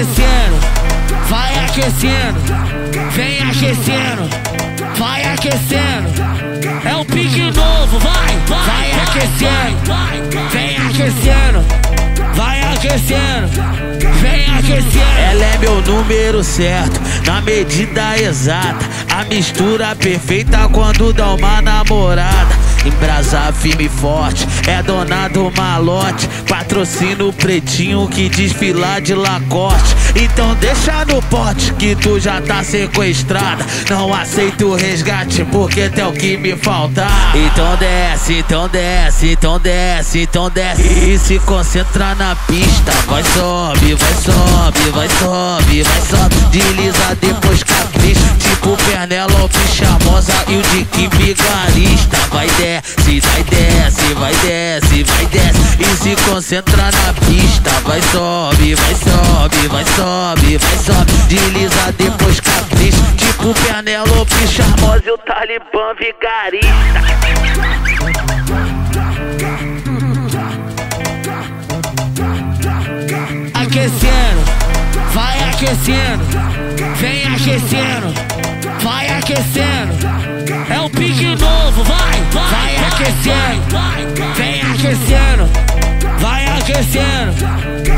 aquecendo, vai aquecendo, vem aquecendo, vai aquecendo. É um pique novo, vai, vai aquecendo, vem aquecendo, vai aquecendo, vem aquecendo. Ela é meu número certo, na medida exata. A mistura perfeita quando dá uma namorada. Embrasa firme e forte, é dona do malote. Patrocina o pretinho que desfila de lacoste. Então deixa no pote que tu já tá sequestrada. Não aceito resgate porque tem o que me falta. Então desce, então desce, então desce, então desce. E se concentra na pista. Vai sobe, vai sobe, vai sobe, vai sobe. Desliza depois capricha. Penelope charmosa e o Dick vigarista. Vai desce, vai desce, vai desce, vai desce. E se concentra na pista. Vai sobe, vai sobe, vai sobe, vai sobe. Desliza depois capricha. Tipo Penelope charmosa e o Talibã vigarista. aquecendo, vai aquecendo, vem aquecendo, aquecendo. É um pique novo, vai, vai aquecendo, vem aquecendo, vai aquecendo,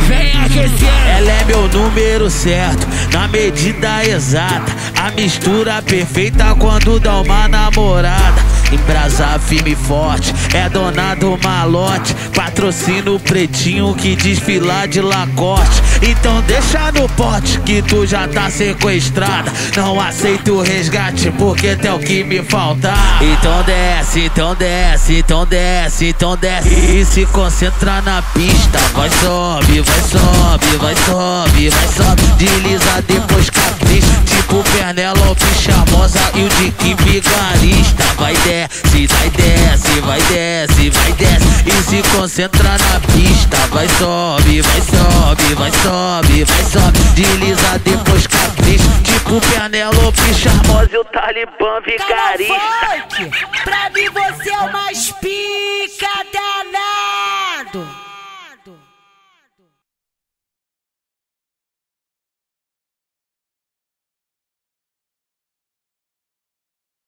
vem aquecendo. Ela é meu número certo, na medida exata. A mistura perfeita quando dá uma namorada. Embrasa firme e forte, é dona do malote. Patrocina o pretinho que desfila de lacoste. Então deixa no pote que tu já tá sequestrada. Não aceito o resgate porque tem o que me falta. Então desce, então desce, então desce, então desce. E se concentra na pista. Vai sobe, vai sobe, vai sobe, vai sobe. Desliza depois capricha. O Penelope chamosa e o Dick vigarista Vai desce, vai desce, vai desce, vai desce E se concentra na pista. Vai sobe, vai sobe, vai sobe, vai sobe. Desliza depois capricha Tipo Penelope chamosa e o Talibã vigarista Cara, Pra mim você é o mais pica danado.